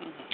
Mm-hmm.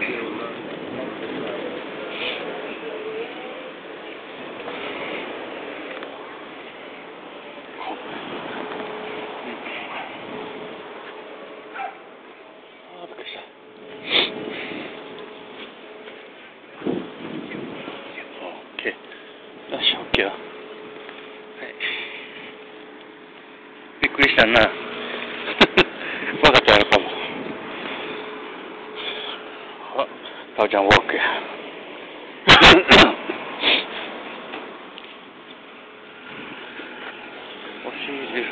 びっくりしたな。I Walker.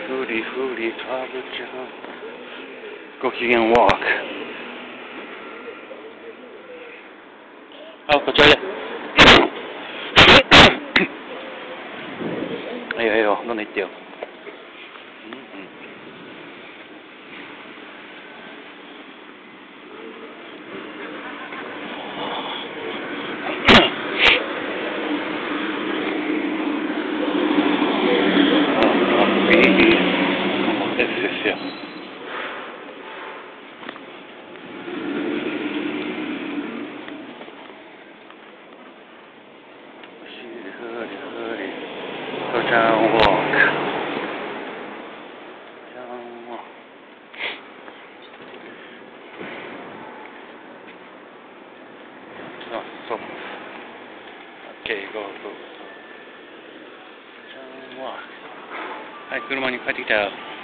Hooty, hooty, Papa John. Go you can walk. Oh, go Hey, hey, oh, no need to. hurry, hurry. Go down, walk. Down, walk. No, stop. Okay, go, go. Down, walk.